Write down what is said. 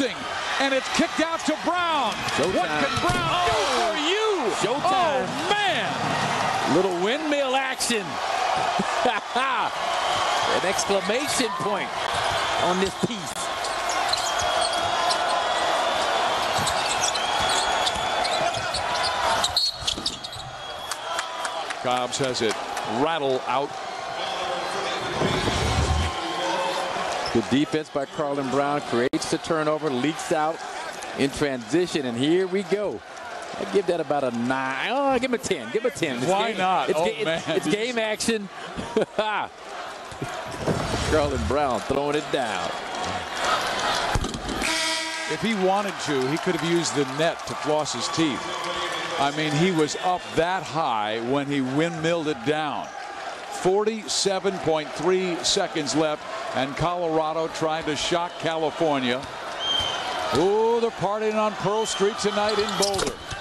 losing. And it's kicked out to Brown. Showtime. What can Brown oh. do for you? Showtime. Oh, man. Little windmill action. An exclamation point on this piece. Cobbs has it rattle out. Good defense by Carlon Brown creates the turnover, leaks out in transition, and here we go. I give that about a nine. Oh, I give him a ten. Give him a ten. It's Why game, not? It's, oh, ga man. it's, it's game action. Carlon Brown throwing it down. If he wanted to, he could have used the net to floss his teeth. I mean, he was up that high when he windmilled it down. 47.3 seconds left, and Colorado trying to shock California. Oh, they're partying on Pearl Street tonight in Boulder.